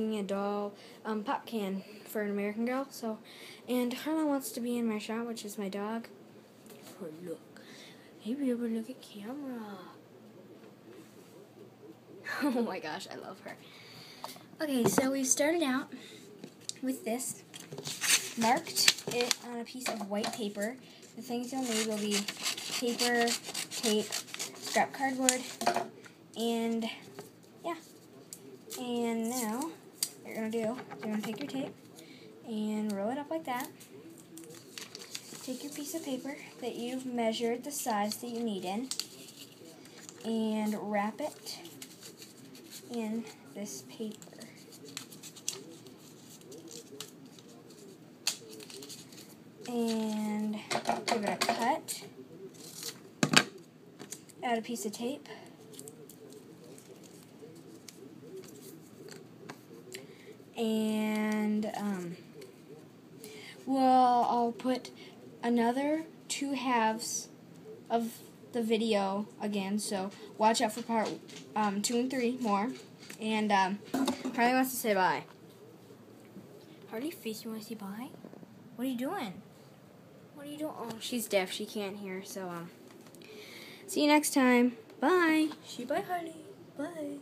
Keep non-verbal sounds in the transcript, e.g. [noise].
making a doll um, pop can for an American Girl. So, and Harlan wants to be in my shot, which is my dog. Oh look, hey River, look at camera. [laughs] oh my gosh, I love her. Okay, so we started out with this. Marked it on a piece of white paper. The things you'll need will be paper, tape, scrap cardboard, and yeah. And now, what you're to do, you're going to take your tape and roll it up like that. Take your piece of paper that you've measured the size that you need in and wrap it in this paper. And give it a cut. Add a piece of tape. And, um, well, I'll put another two halves of the video again, so watch out for part um, two and three more. And um, Harley wants to say bye. Harley, face, you want to say bye? What are you doing? What are you doing? Oh, she's deaf. She can't hear. So um, see you next time. Bye. She bye, Harley. Bye.